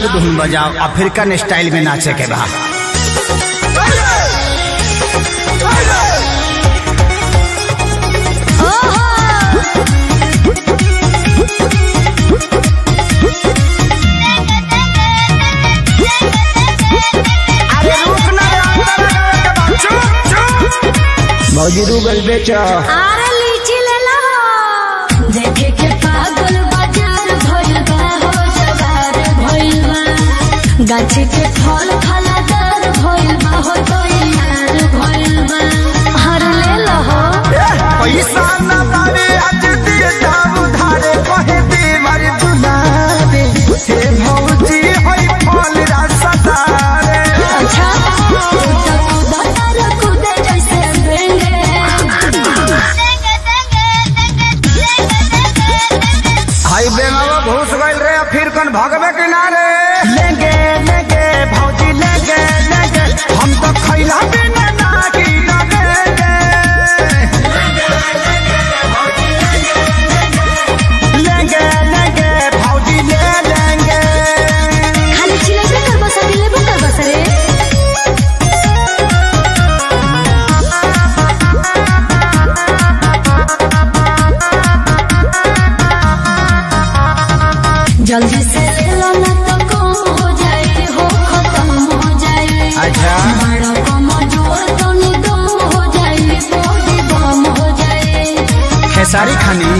नाग धुन बजाओ African style में नाचे के बाद। मौजूद बेचा। अरे लीची ले लो देखे गाछी के फल खाला दर हर ले लहो पैसा खेसारी खानी।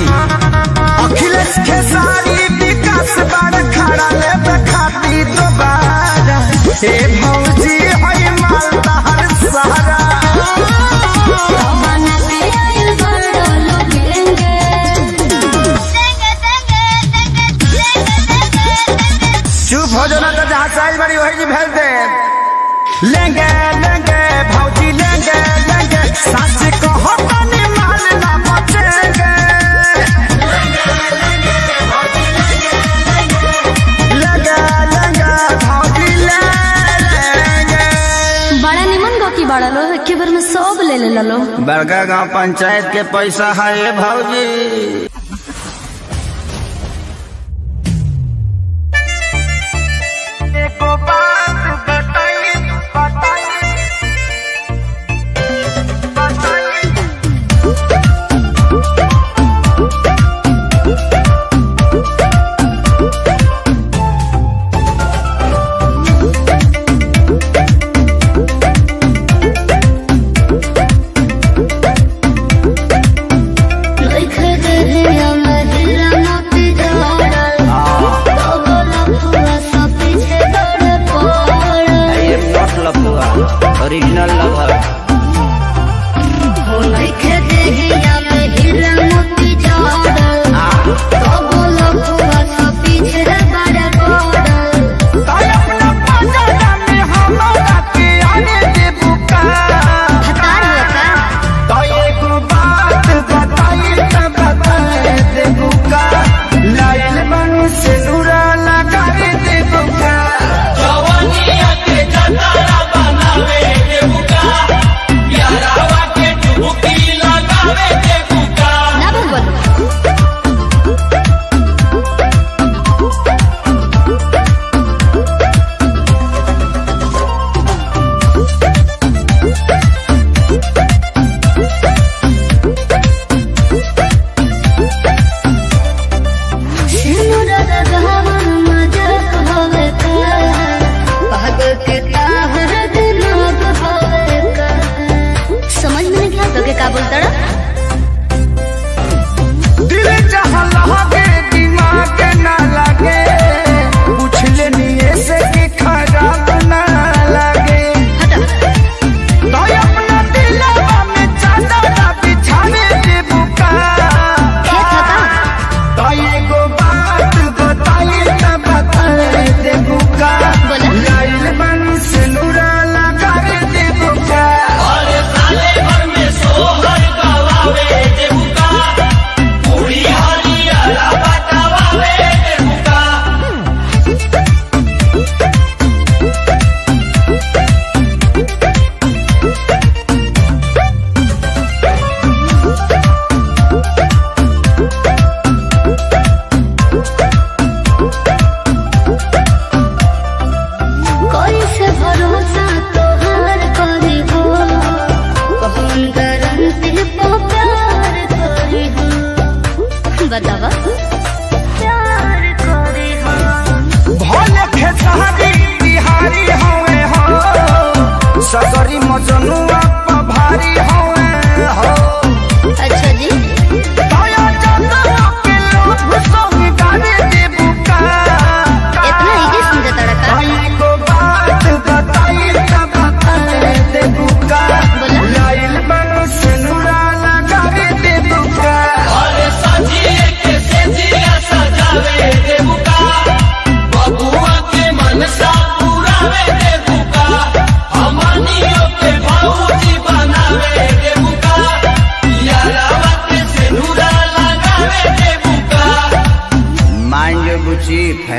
अखिलेश खेसारी विकास बार खड़ा ले बखाती दोबारा ए भौजी हई मालदार सहर बड़का गाँव पंचायत के पैसा है भाजी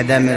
बुची फ़ायदा में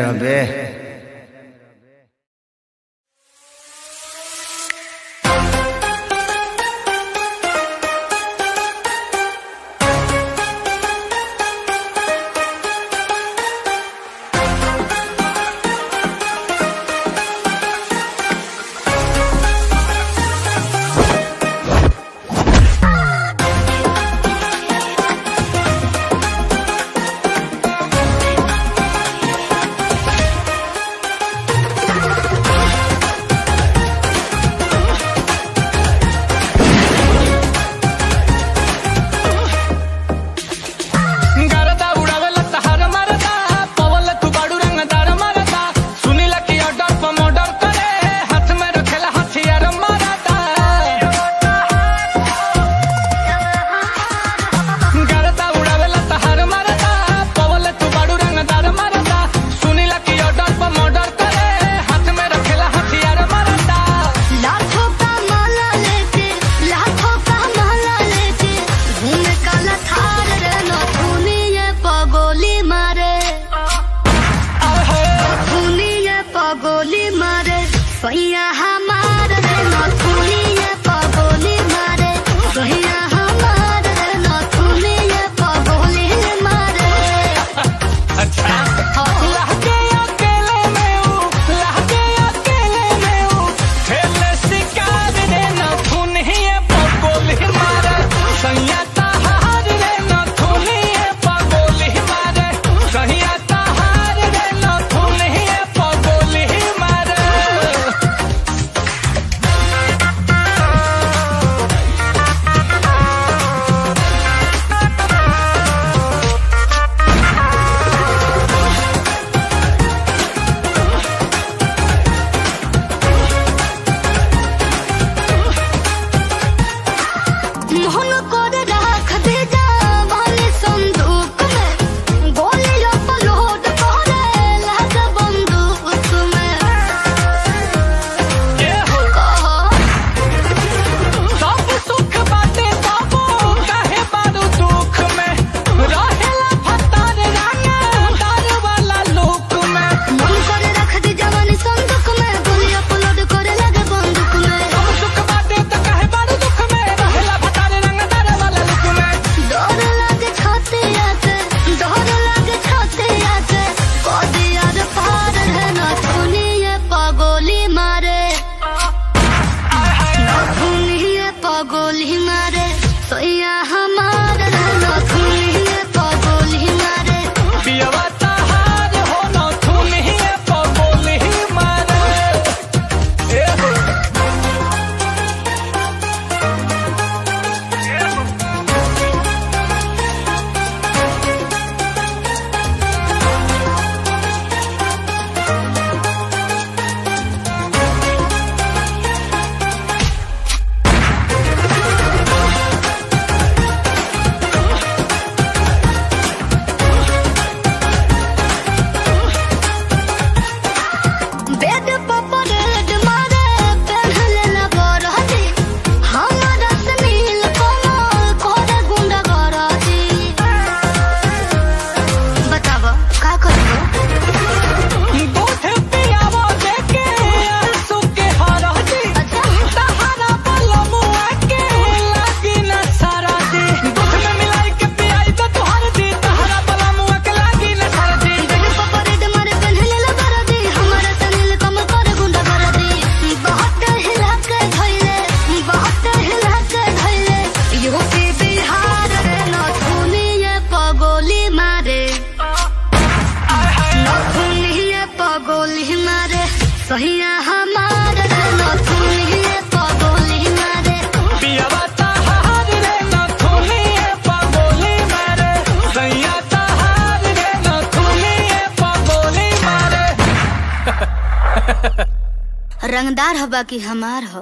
कहबा कि हमार हो।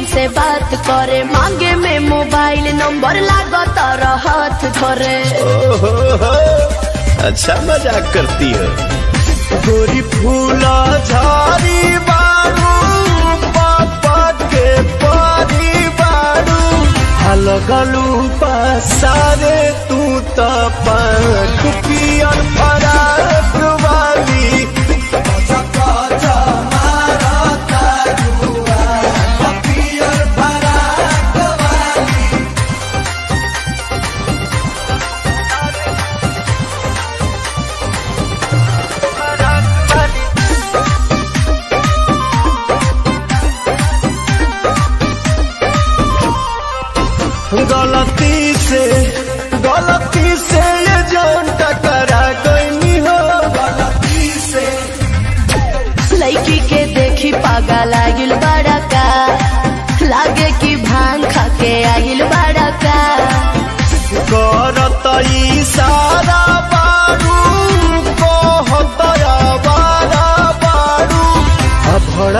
हमसे बात करे। मांगे में मोबाइल नंबर लागत हाथ धरे। अच्छा मज़ाक करती है। गोरी फूला झारी बारू पापा के पारी बारू। हलगलू पास तू तो पाख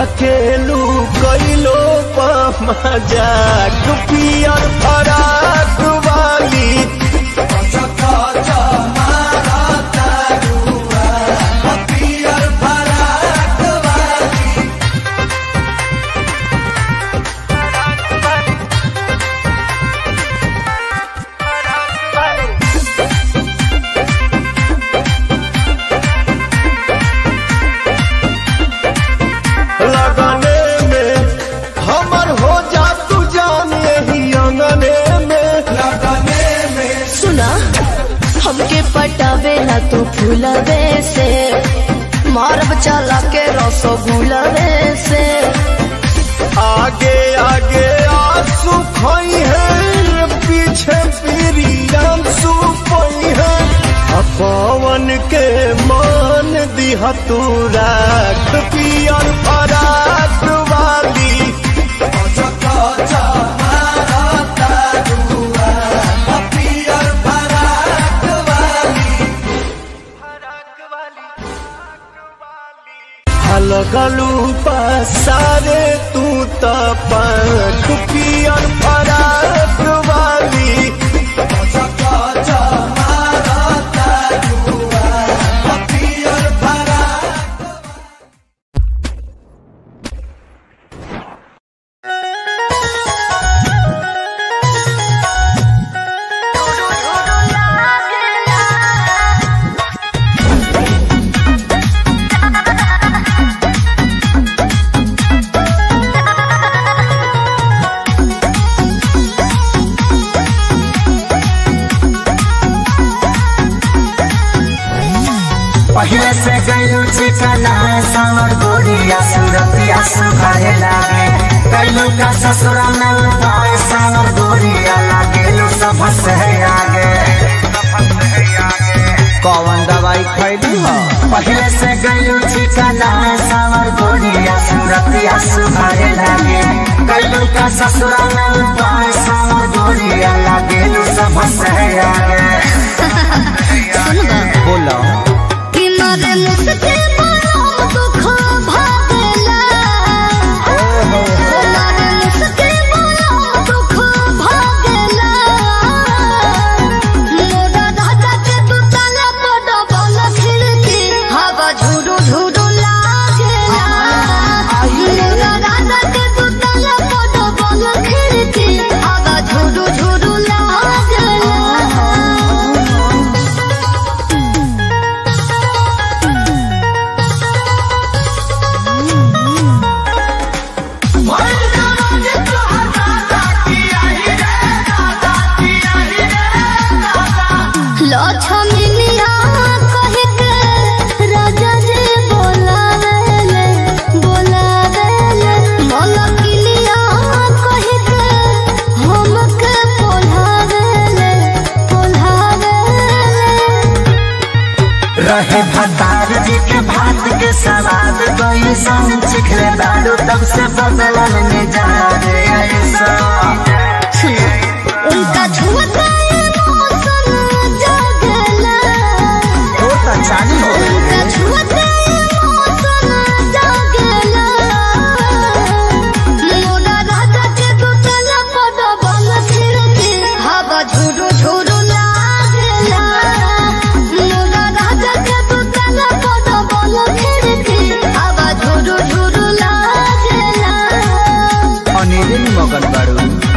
धकेलू कैलो पमा जा पियर फराक वाली चला के रसगुल्ला रे से आगे आगे, आँसू खोई है पीछे पीरियम सुपई है। पवन के मान दिहा तू राख पियर फराक वाली। galupa Ini makan baru.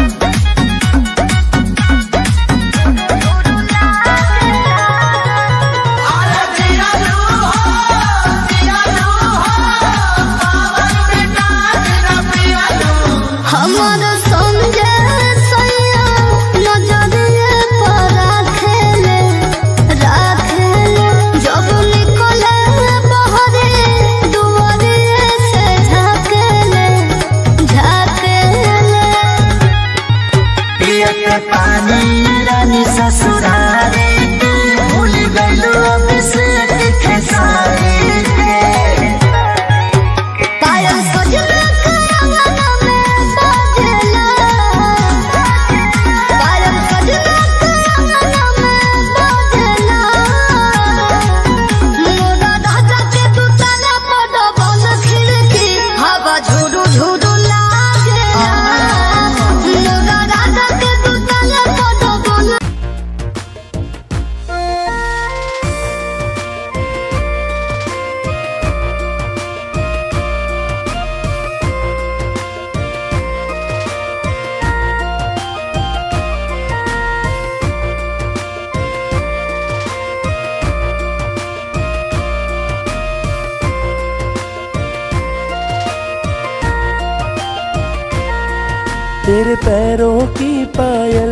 तेरे पैरों की पायल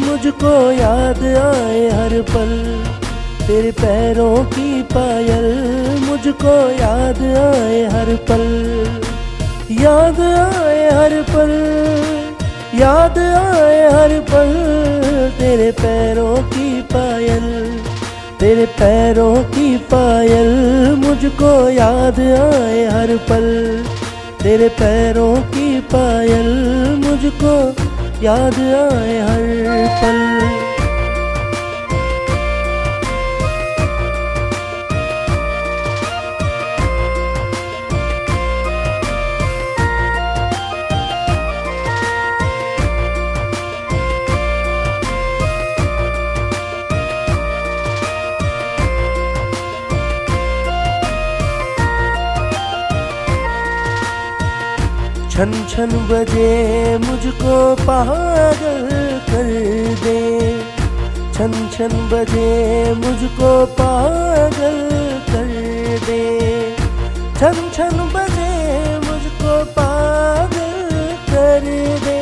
मुझको याद आए हर पल। तेरे पैरों की पायल मुझको याद आए हर पल। याद आए हर पल, याद आए हर पल। तेरे पैरों की पायल, तेरे पैरों की पायल मुझको याद आए हर पल। तेरे पैरों पायल मुझको याद आए हर पल। छन छन बजे मुझको पागल कर दे। छन छन बजे मुझको पागल कर दे। छन छन बजे मुझको पागल कर दे।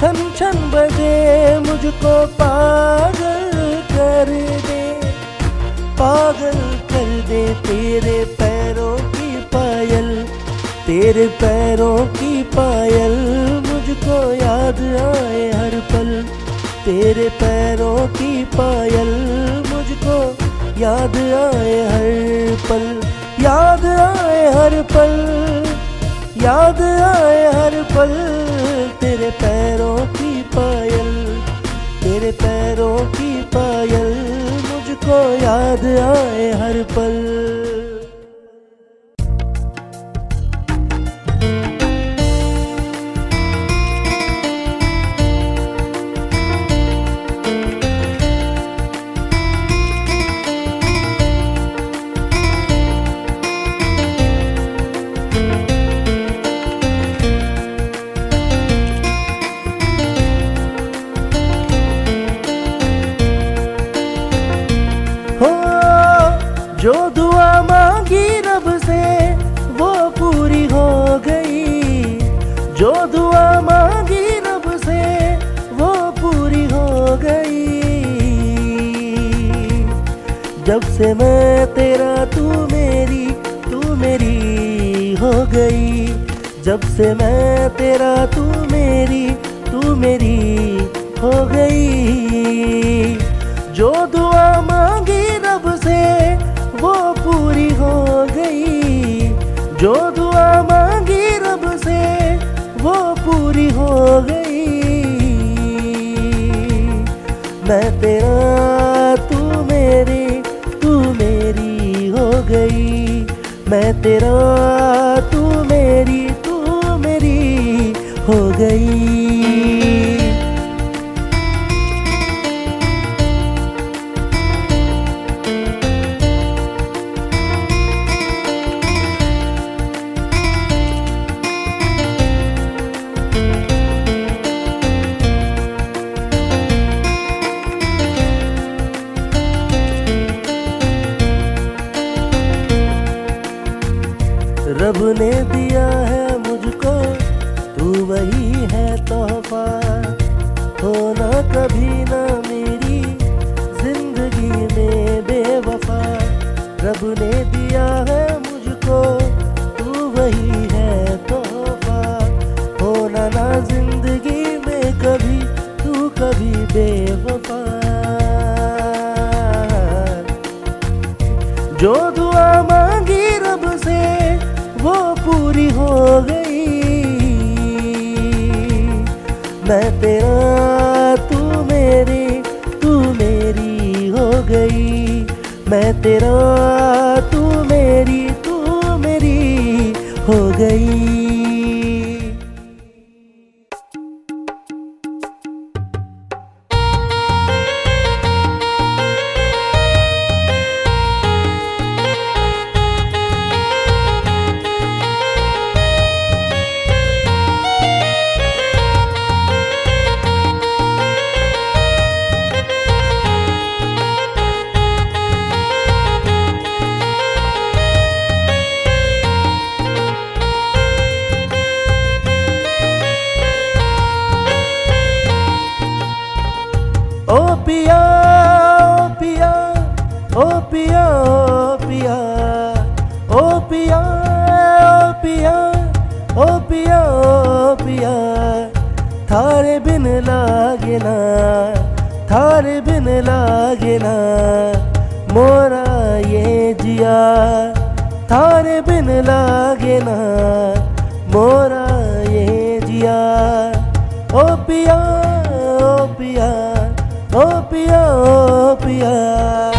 छन छन बजे मुझको पागल कर दे। पागल कर दे तेरे पैरों तेरे पैरों की पायल मुझको याद आए हर पल। तेरे पैरों की पायल मुझको याद आए हर पल। याद आए हर पल, याद आए हर पल। तेरे पैरों की पायल, तेरे पैरों की पायल मुझको याद आए हर पल। से मैं तेरा, तू मेरी तू मेरी हो गई। जब से मैं तेरा, तू मेरी तू मेरी हो गई। जो दुआ मांगी रब से, वो पूरी हो गई। जो दुआ मांगी रब से, वो पूरी हो गई। मैं तेरा गई मैं तेरा ने दिया है मुझको, तू वही है तोहफा। होना ना ज़िंदगी में कभी, तू कभी बेवफा। जो दुआ मांगी रब से, वो पूरी हो गई। मैं तेरा मैं तेरा थारे बिन लागे ना, थारे बिन लागे ना, मोरा ये जिया। थारे बिन लागे ना, मोरा ये जिया। ओ पिया ओ पिया ओ पिया ओ पिया।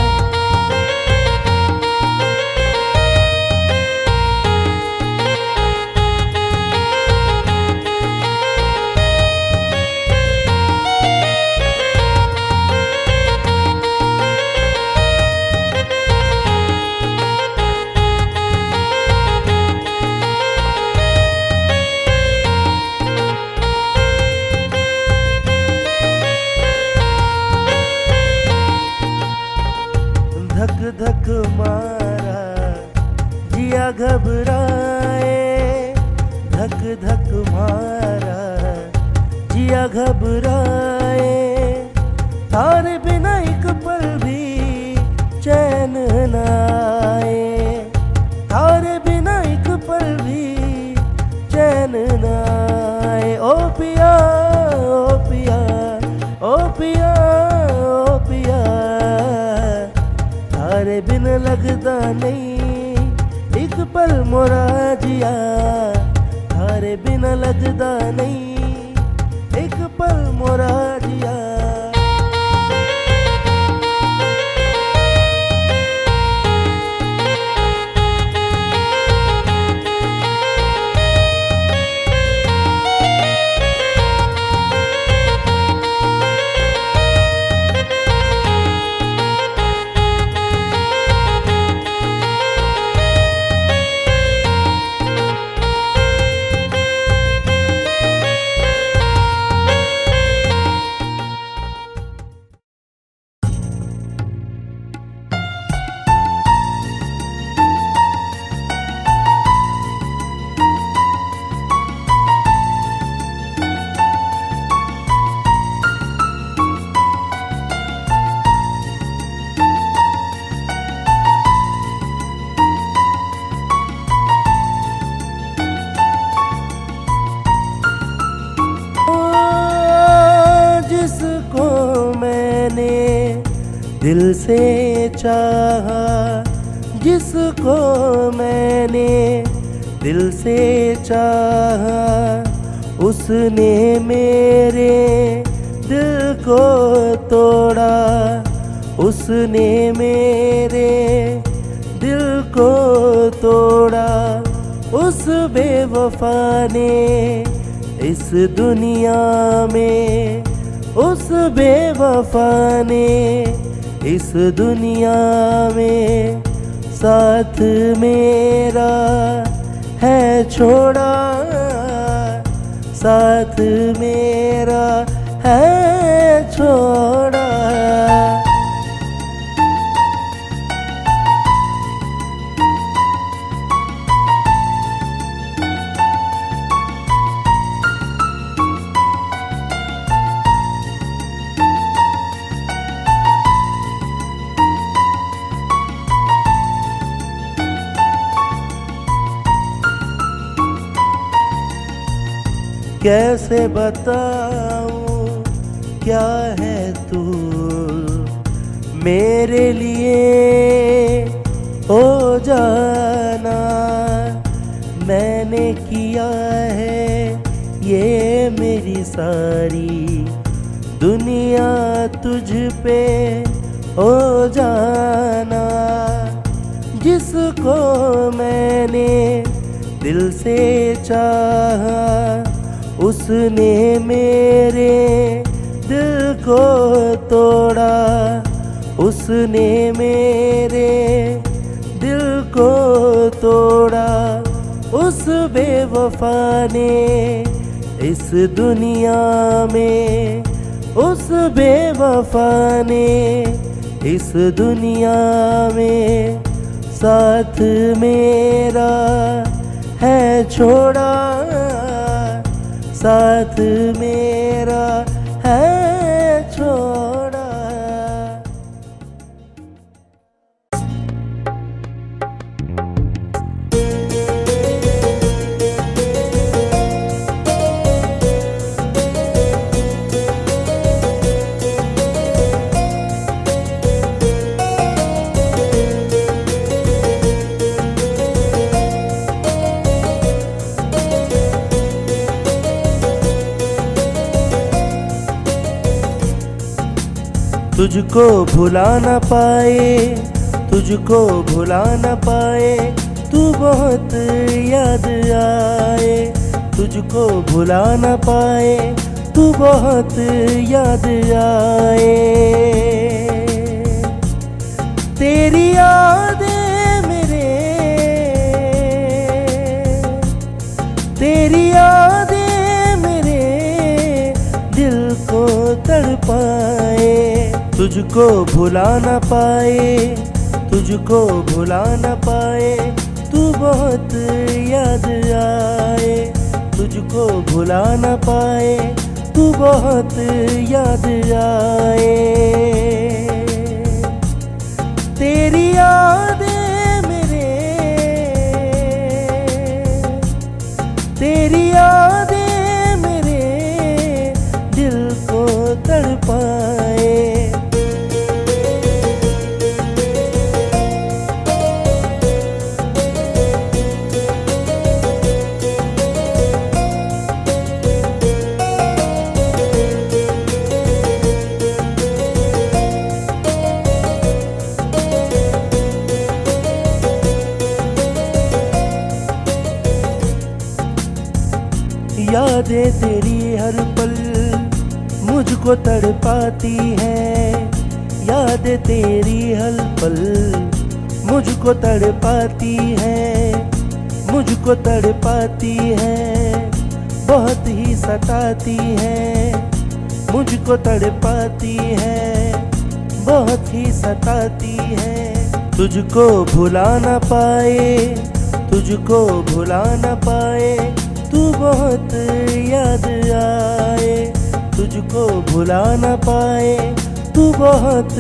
घबराए तारे बिना एक पल भी चैन न आए तारे बिना एक पल भी चैन न आए ओ पिया ओ पिया ओ पिया ओ पिया तारे बिन लगदा नहीं एक पल मोरा जिया तारे बिन लगदा नहीं एक enamorar मैंने दिल से चाहा, उसने मेरे दिल को तोड़ा, उसने मेरे दिल को तोड़ा। उस बेवफा ने इस दुनिया में, उस बेवफा ने इस दुनिया में साथ मेरा है छोड़ा। साथ मेरा है छोड़ा। कैसे बताऊँ? क्या है तू? मेरे लिए हो जाना। मैंने किया है ये मेरी सारी। दुनिया तुझ पे हो जाना। जिसको मैंने दिल से चाहा उसने मेरे दिल को तोड़ा, उसने मेरे दिल को तोड़ा। उस बेवफा ने इस दुनिया में, उस बेवफा ने इस दुनिया में साथ मेरा है छोड़ा। साथ मेरा तुझको भुला ना पाए, तुझको भुला ना पाए, तू बहुत याद आए। तुझको भुला ना पाए, तू बहुत याद आए। तेरी यादें मेरे, तेरी यादें मेरे दिल को तड़पाए तुझको भुला न पाए, तुझको भुला न पाए, तू बहुत याद आए। तुझको भुला न पाए, तू बहुत याद आए। तेरी यादें मेरे, तेरी यादें मेरे दिल को तड़पाए यादें तेरी हर पल मुझको तड़पाती है। यादें तेरी हर पल मुझको तड़पाती है। मुझको तड़पाती है, बहुत ही सताती है। मुझको तड़पाती है, बहुत ही सताती है। तुझको भुला ना पाए, तुझको भुला ना पाए। तू बहुत याद आए, तुझको भुला ना पाए, तू बहुत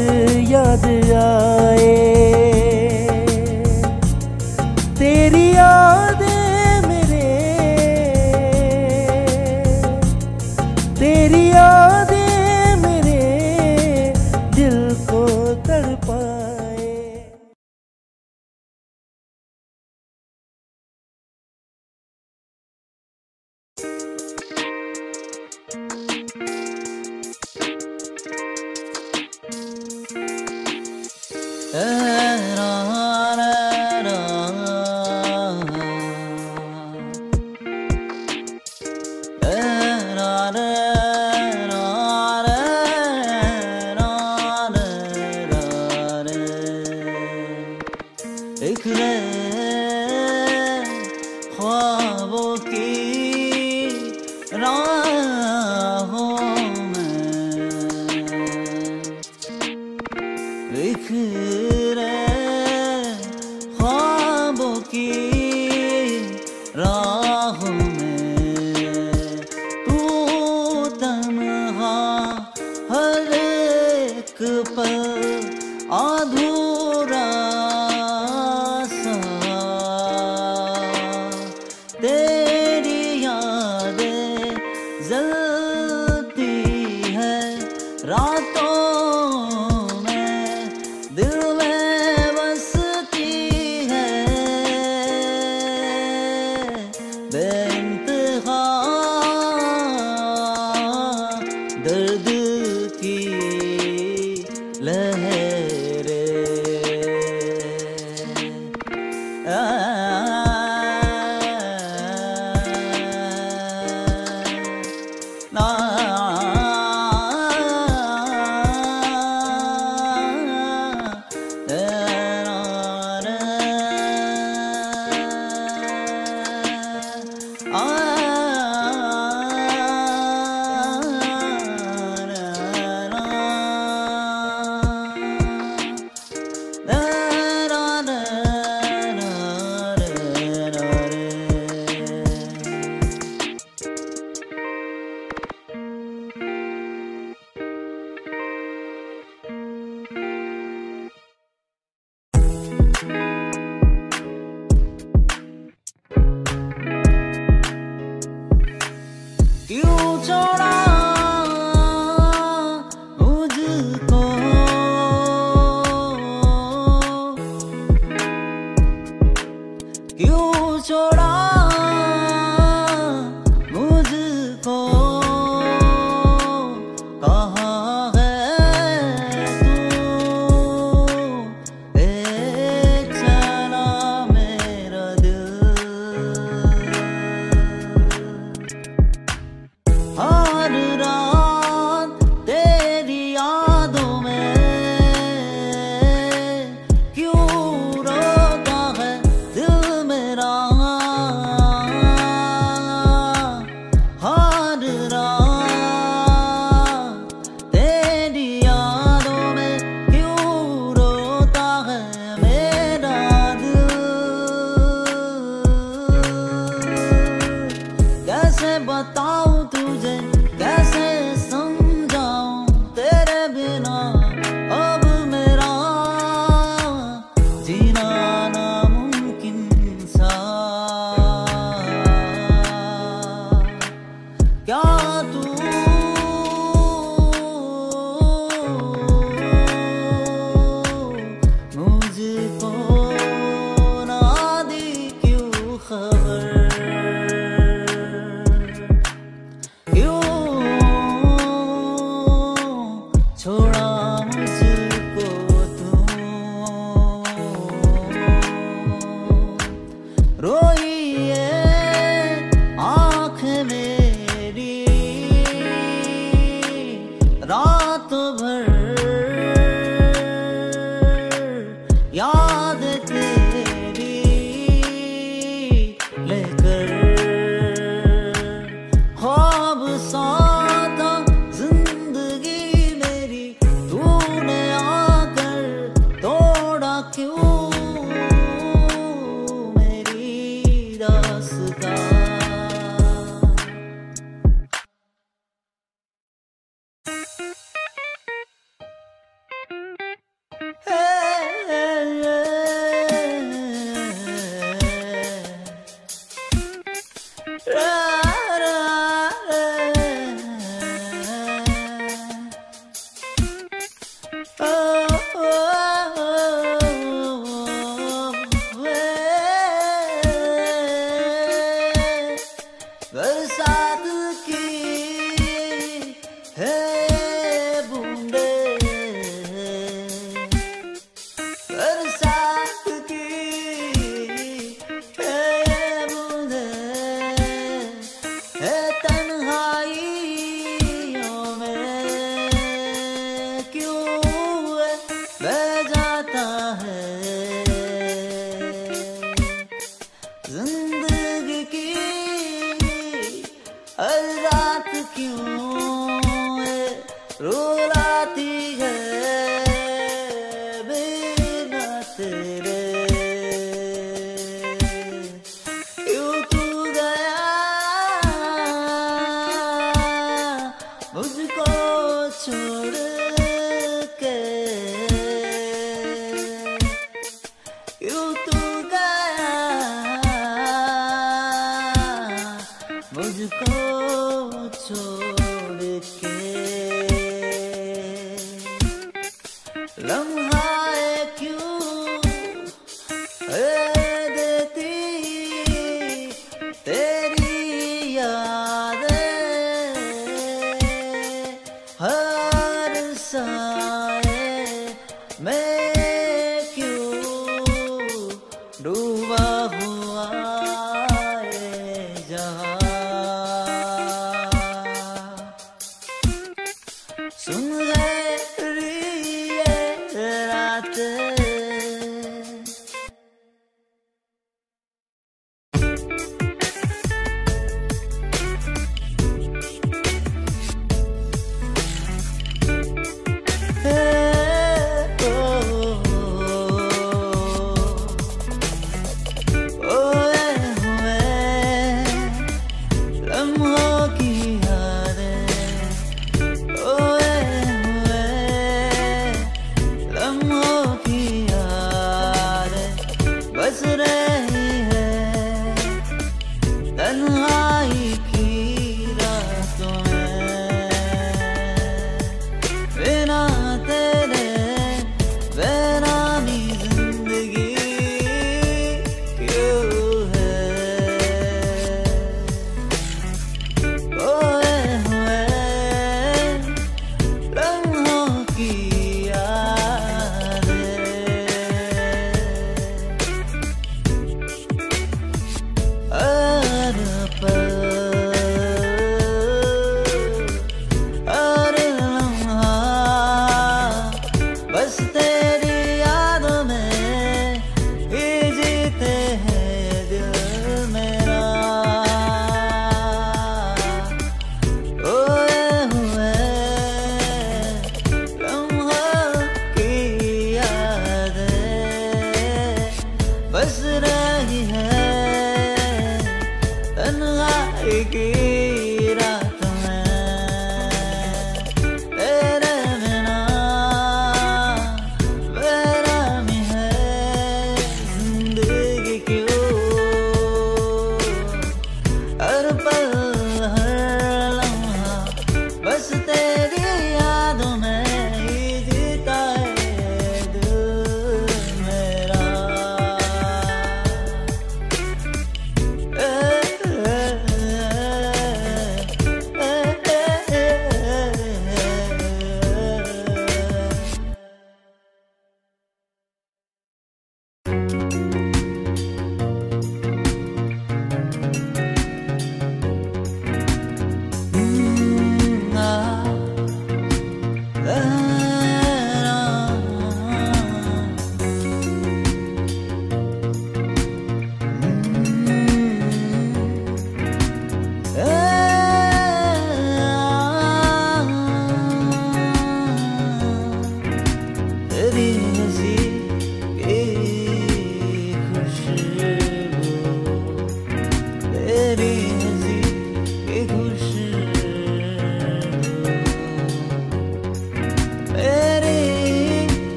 याद आए। तेरी याद मेरे, तेरी यादें